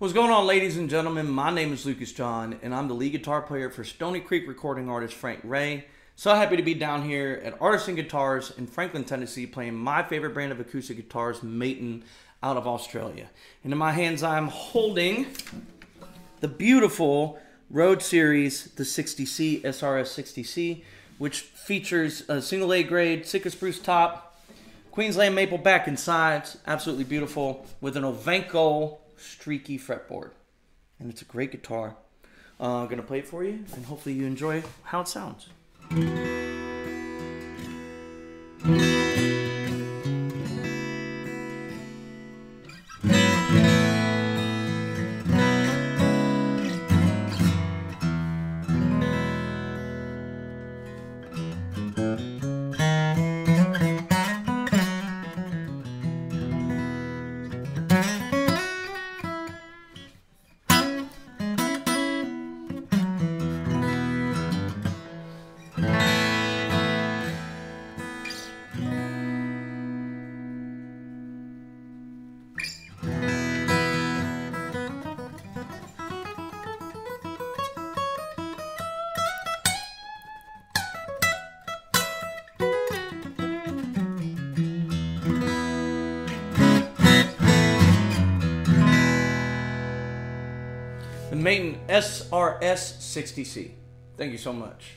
What's going on, ladies and gentlemen? My name is Lucas John, and I'm the lead guitar player for Stoney Creek recording artist Frank Ray. So happy to be down here at Artisan Guitars in Franklin, Tennessee, playing my favorite brand of acoustic guitars, Maton, out of Australia. And in my hands, I'm holding the beautiful Road Series, the 60C, SRS 60C, which features a single A grade Sitka spruce top, Queensland maple back and sides, absolutely beautiful, with an Ovangkol streaky fretboard. And it's a great guitar. Uh, I'm going to play it for you, and hopefully you enjoy how it sounds. The Maton SRS 60C. Thank you so much.